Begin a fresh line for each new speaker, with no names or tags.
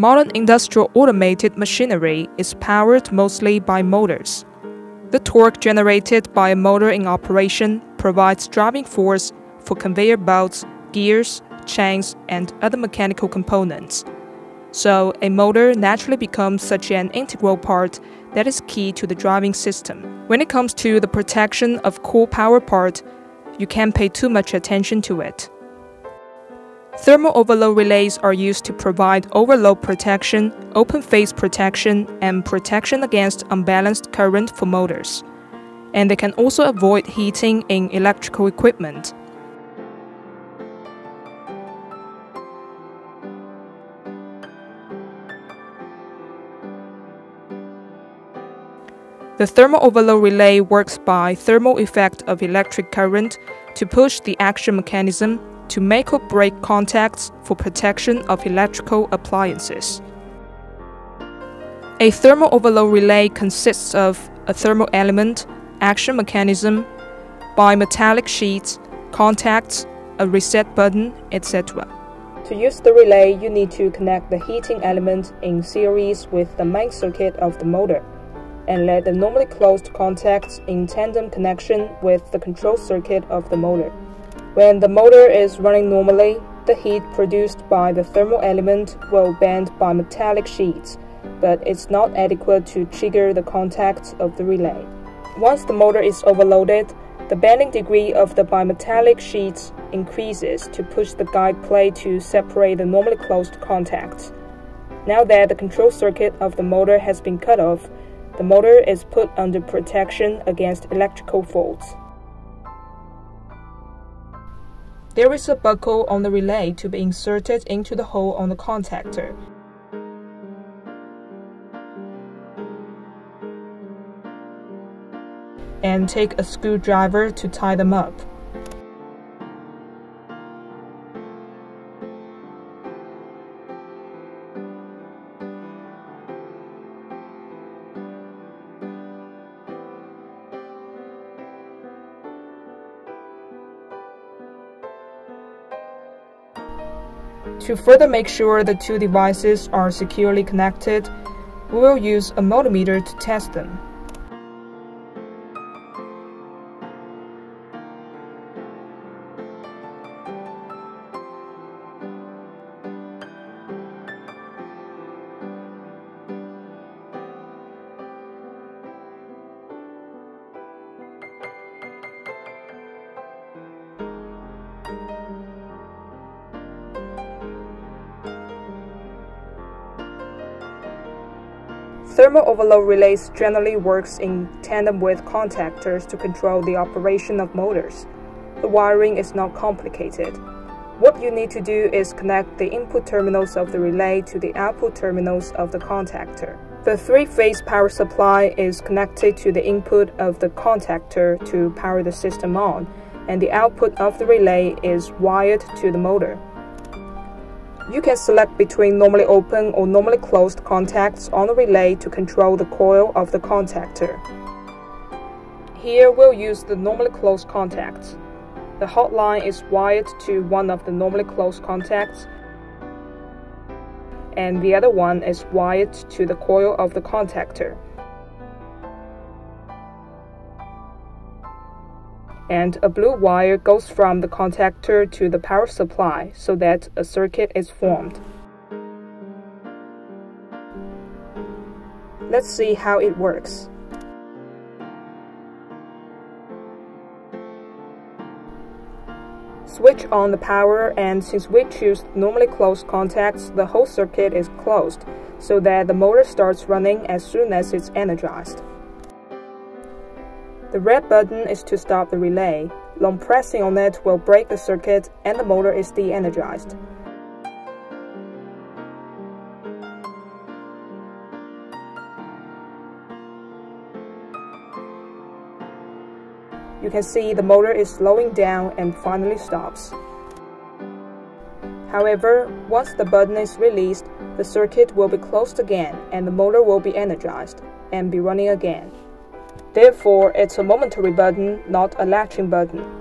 Modern industrial automated machinery is powered mostly by motors. The torque generated by a motor in operation provides driving force for conveyor belts, gears, chains, and other mechanical components. So, a motor naturally becomes such an integral part that is key to the driving system. When it comes to the protection of core power part, you can't pay too much attention to it. Thermal overload relays are used to provide overload protection, open phase protection, and protection against unbalanced current for motors. And they can also avoid heating in electrical equipment. The thermal overload relay works by thermal effect of electric current to push the action mechanism to make or break contacts for protection of electrical appliances. A thermal overload relay consists of a thermal element, action mechanism, bimetallic sheets, contacts, a reset button, etc. To use the relay, you need to connect the heating element in series with the main circuit of the motor and let the normally closed contacts in tandem connection with the control circuit of the motor. When the motor is running normally, the heat produced by the thermal element will bend bimetallic sheets, but it's not adequate to trigger the contacts of the relay. Once the motor is overloaded, the bending degree of the bimetallic sheets increases to push the guide plate to separate the normally closed contacts. Now that the control circuit of the motor has been cut off, the motor is put under protection against electrical faults. There is a buckle on the relay to be inserted into the hole on the contactor. And take a screwdriver to tie them up. To further make sure the two devices are securely connected, we will use a multimeter to test them. Thermal overload relays generally works in tandem with contactors to control the operation of motors. The wiring is not complicated. What you need to do is connect the input terminals of the relay to the output terminals of the contactor. The three-phase power supply is connected to the input of the contactor to power the system on, and the output of the relay is wired to the motor. You can select between normally open or normally closed contacts on the relay to control the coil of the contactor. Here we'll use the normally closed contacts. The hotline is wired to one of the normally closed contacts and the other one is wired to the coil of the contactor. And a blue wire goes from the contactor to the power supply so that a circuit is formed. Let's see how it works. Switch on the power and since we choose normally closed contacts, the whole circuit is closed so that the motor starts running as soon as it's energized. The red button is to stop the relay. Long pressing on it will break the circuit and the motor is de-energized. You can see the motor is slowing down and finally stops. However, once the button is released, the circuit will be closed again and the motor will be energized and be running again. Therefore, it's a momentary button, not a latching button.